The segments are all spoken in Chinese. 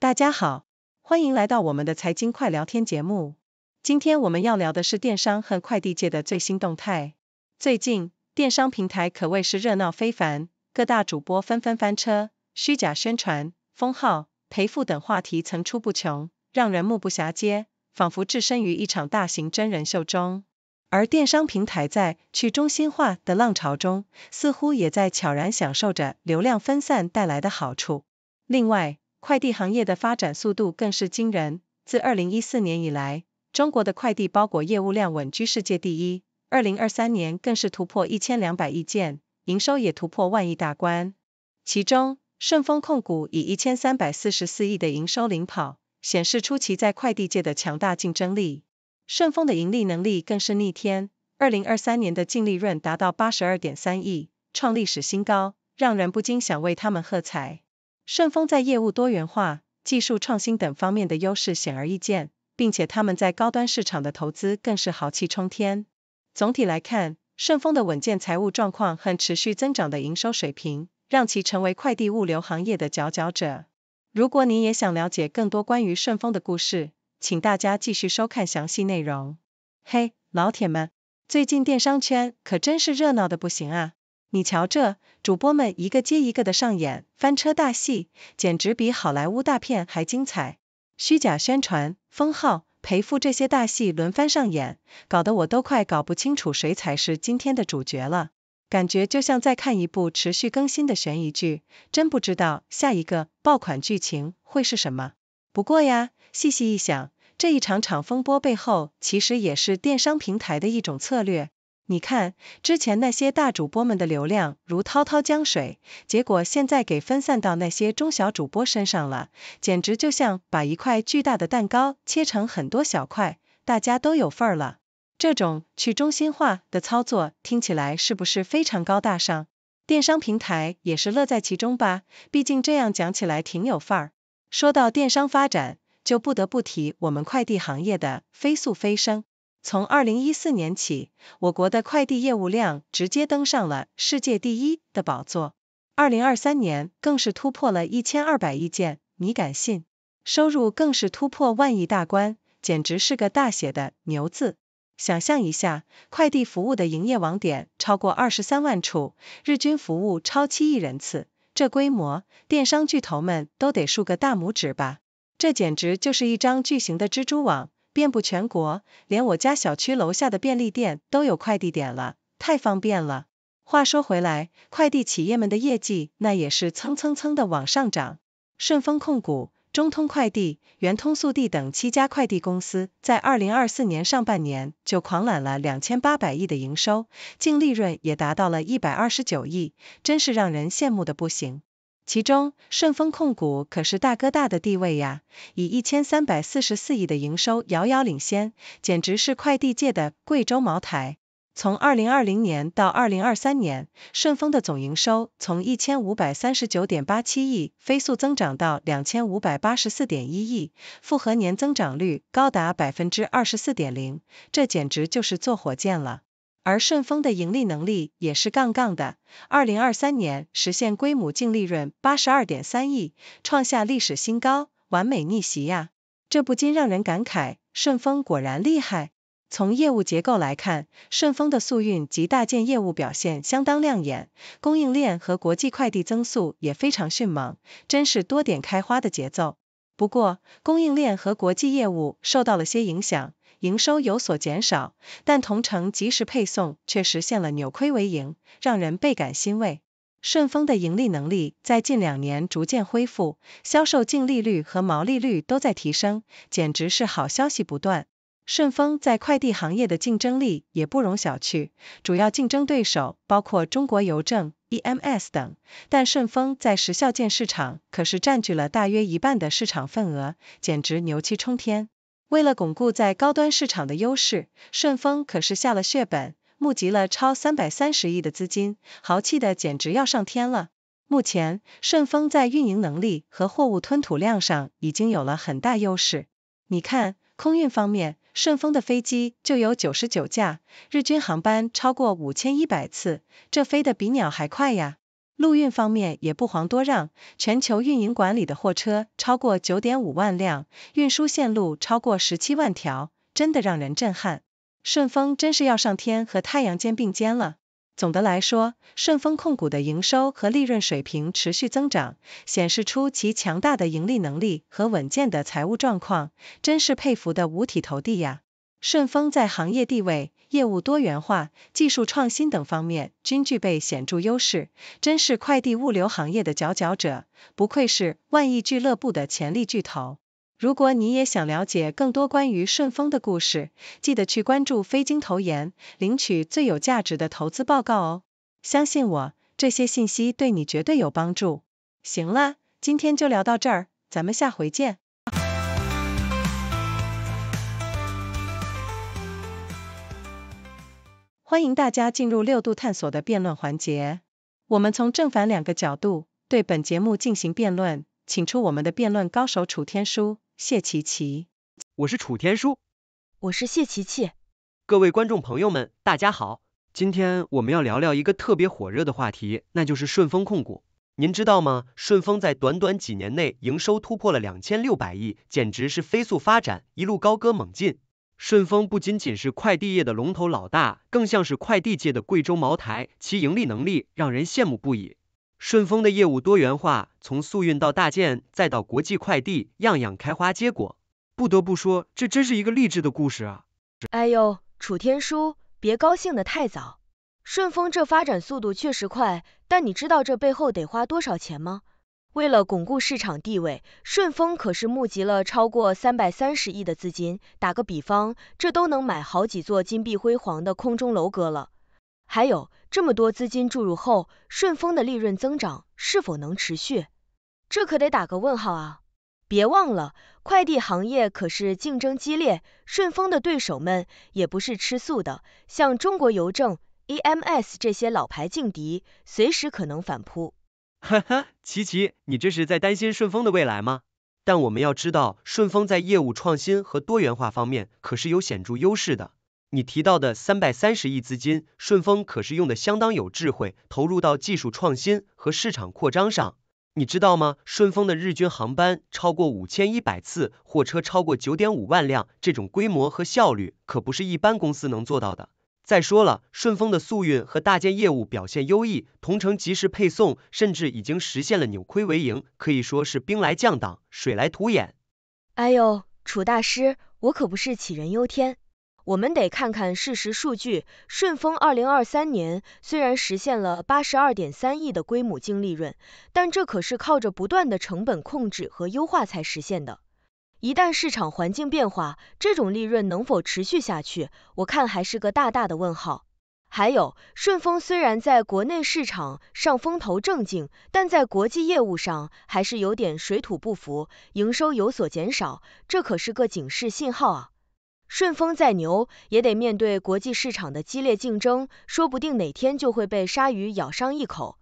大家好，欢迎来到我们的财经快聊天节目。今天我们要聊的是电商和快递界的最新动态。最近，电商平台可谓是热闹非凡，各大主播纷纷翻车，虚假宣传、封号、赔付等话题层出不穷，让人目不暇接，仿佛置身于一场大型真人秀中。而电商平台在去中心化的浪潮中，似乎也在悄然享受着流量分散带来的好处。另外，快递行业的发展速度更是惊人。自二零一四年以来，中国的快递包裹业务量稳居世界第一，二零二三年更是突破一千两百亿件，营收也突破万亿大关。其中，顺丰控股以一千三百四十四亿的营收领跑，显示出其在快递界的强大竞争力。顺丰的盈利能力更是逆天，二零二三年的净利润达到八十二点三亿，创历史新高，让人不禁想为他们喝彩。顺丰在业务多元化、技术创新等方面的优势显而易见，并且他们在高端市场的投资更是豪气冲天。总体来看，顺丰的稳健财务状况和持续增长的营收水平，让其成为快递物流行业的佼佼者。如果你也想了解更多关于顺丰的故事，请大家继续收看详细内容。嘿，老铁们，最近电商圈可真是热闹的不行啊！你瞧这，主播们一个接一个的上演翻车大戏，简直比好莱坞大片还精彩。虚假宣传、封号、赔付这些大戏轮番上演，搞得我都快搞不清楚谁才是今天的主角了。感觉就像在看一部持续更新的悬疑剧，真不知道下一个爆款剧情会是什么。不过呀，细细一想，这一场场风波背后，其实也是电商平台的一种策略。你看，之前那些大主播们的流量如滔滔江水，结果现在给分散到那些中小主播身上了，简直就像把一块巨大的蛋糕切成很多小块，大家都有份儿了。这种去中心化的操作，听起来是不是非常高大上？电商平台也是乐在其中吧，毕竟这样讲起来挺有范儿。说到电商发展，就不得不提我们快递行业的飞速飞升。从二零一四年起，我国的快递业务量直接登上了世界第一的宝座。二零二三年更是突破了一千二百亿件，你敢信？收入更是突破万亿大关，简直是个大写的牛字。想象一下，快递服务的营业网点超过二十三万处，日均服务超七亿人次。这规模，电商巨头们都得竖个大拇指吧？这简直就是一张巨型的蜘蛛网，遍布全国，连我家小区楼下的便利店都有快递点了，太方便了。话说回来，快递企业们的业绩那也是蹭蹭蹭的往上涨。顺丰控股、中通快递、圆通速递等七家快递公司，在二零二四年上半年就狂揽了两千八百亿的营收，净利润也达到了一百二十九亿，真是让人羡慕的不行。其中，顺丰控股可是大哥大的地位呀，以一千三百四十四亿的营收遥遥领先，简直是快递界的贵州茅台。从二零二零年到二零二三年，顺丰的总营收从一千五百三十九点八七亿飞速增长到两千五百八十四点一亿，复合年增长率高达百分之二十四点零，这简直就是坐火箭了。而顺丰的盈利能力也是杠杠的，二零二三年实现规模净利润八十二点三亿，创下历史新高，完美逆袭呀！这不禁让人感慨，顺丰果然厉害。从业务结构来看，顺丰的速运及大件业务表现相当亮眼，供应链和国际快递增速也非常迅猛，真是多点开花的节奏。不过，供应链和国际业务受到了些影响。营收有所减少，但同城即时配送却实现了扭亏为盈，让人倍感欣慰。顺丰的盈利能力在近两年逐渐恢复，销售净利率和毛利率都在提升，简直是好消息不断。顺丰在快递行业的竞争力也不容小觑，主要竞争对手包括中国邮政、EMS 等，但顺丰在时效件市场可是占据了大约一半的市场份额，简直牛气冲天。为了巩固在高端市场的优势，顺丰可是下了血本，募集了超三百三十亿的资金，豪气的简直要上天了。目前，顺丰在运营能力和货物吞吐量上已经有了很大优势。你看，空运方面，顺丰的飞机就有九十九架，日均航班超过五千一百次，这飞得比鸟还快呀。陆运方面也不遑多让，全球运营管理的货车超过九点五万辆，运输线路超过十七万条，真的让人震撼。顺丰真是要上天和太阳肩并肩了。总的来说，顺丰控股的营收和利润水平持续增长，显示出其强大的盈利能力和稳健的财务状况，真是佩服的五体投地呀。顺丰在行业地位。业务多元化、技术创新等方面均具备显著优势，真是快递物流行业的佼佼者，不愧是万亿俱乐部的潜力巨头。如果你也想了解更多关于顺丰的故事，记得去关注飞鲸投研，领取最有价值的投资报告哦。相信我，这些信息对你绝对有帮助。行了，今天就聊到这儿，咱们下回见。欢迎大家进入六度探索的辩论环节，我们从正反两个角度对本节目进行辩论，请出我们的辩论高手楚天舒、谢琪琪。我是楚天舒，我是谢琪琪。各位观众朋友们，大家好，今天我们要聊聊一个特别火热的话题，那就是顺丰控股。您知道吗？顺丰在短短几年内营收突破了两千六百亿，简直是飞速发展，一路高歌猛进。顺丰不仅仅是快递业的龙头老大，更像是快递界的贵州茅台，其盈利能力让人羡慕不已。顺丰的业务多元化，从速运到大件，再到国际快递，样样开花结果。不得不说，这真是一个励志的故事啊！哎呦，楚天舒，别高兴的太早。顺丰这发展速度确实快，但你知道这背后得花多少钱吗？为了巩固市场地位，顺丰可是募集了超过三百三十亿的资金。打个比方，这都能买好几座金碧辉煌的空中楼阁了。还有，这么多资金注入后，顺丰的利润增长是否能持续？这可得打个问号啊！别忘了，快递行业可是竞争激烈，顺丰的对手们也不是吃素的，像中国邮政、EMS 这些老牌劲敌，随时可能反扑。哈哈，琪琪，你这是在担心顺丰的未来吗？但我们要知道，顺丰在业务创新和多元化方面可是有显著优势的。你提到的三百三十亿资金，顺丰可是用的相当有智慧，投入到技术创新和市场扩张上。你知道吗？顺丰的日均航班超过五千一百次，货车超过九点五万辆，这种规模和效率可不是一般公司能做到的。再说了，顺丰的速运和大件业务表现优异，同城即时配送甚至已经实现了扭亏为盈，可以说是兵来将挡，水来土掩。哎呦，楚大师，我可不是杞人忧天，我们得看看事实数据。顺丰二零二三年虽然实现了八十二点三亿的规模净利润，但这可是靠着不断的成本控制和优化才实现的。一旦市场环境变化，这种利润能否持续下去，我看还是个大大的问号。还有，顺丰虽然在国内市场上风头正劲，但在国际业务上还是有点水土不服，营收有所减少，这可是个警示信号啊！顺丰再牛，也得面对国际市场的激烈竞争，说不定哪天就会被鲨鱼咬上一口。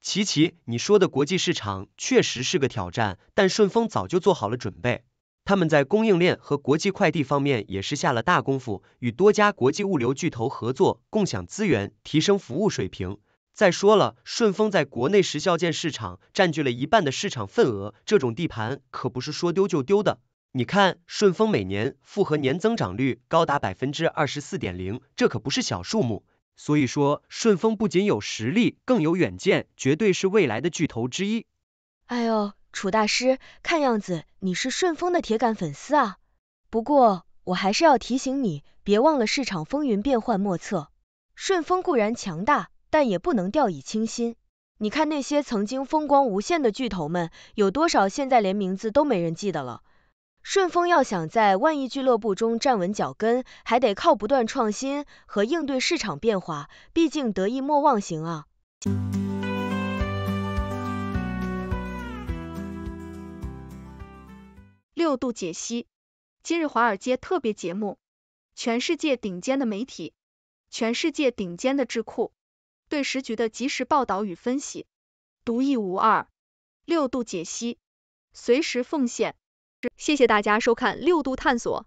琪琪，你说的国际市场确实是个挑战，但顺丰早就做好了准备。他们在供应链和国际快递方面也是下了大功夫，与多家国际物流巨头合作，共享资源，提升服务水平。再说了，顺丰在国内时效件市场占据了一半的市场份额，这种地盘可不是说丢就丢的。你看，顺丰每年复合年增长率高达百分之二十四点零，这可不是小数目。所以说，顺丰不仅有实力，更有远见，绝对是未来的巨头之一。哎呦！楚大师，看样子你是顺丰的铁杆粉丝啊。不过我还是要提醒你，别忘了市场风云变幻莫测。顺丰固然强大，但也不能掉以轻心。你看那些曾经风光无限的巨头们，有多少现在连名字都没人记得了？顺丰要想在万亿俱乐部中站稳脚跟，还得靠不断创新和应对市场变化。毕竟得意莫忘形啊。六度解析，今日华尔街特别节目，全世界顶尖的媒体，全世界顶尖的智库，对时局的及时报道与分析，独一无二。六度解析，随时奉献。谢谢大家收看六度探索。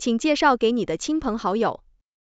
请介绍给你的亲朋好友。